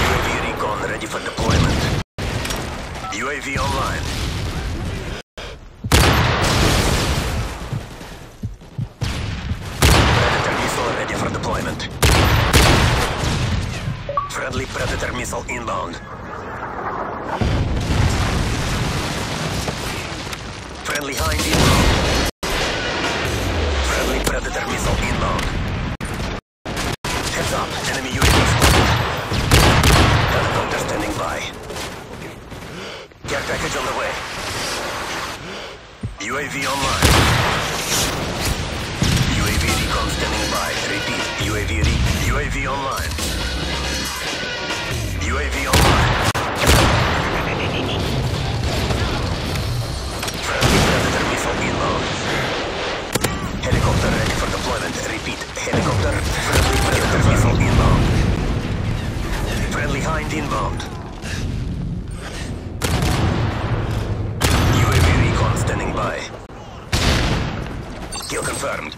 UAV recon ready for deployment. UAV online. Predator missile ready for deployment. Friendly Predator missile inbound. Friendly hind inbound. Up, enemy UAV spotted. Helicopter standing by. Care package on the way. UAV online. UAV recon standing by. Repeat, UAV re UAV online. Hind inbound. UAV recon standing by. Kill confirmed.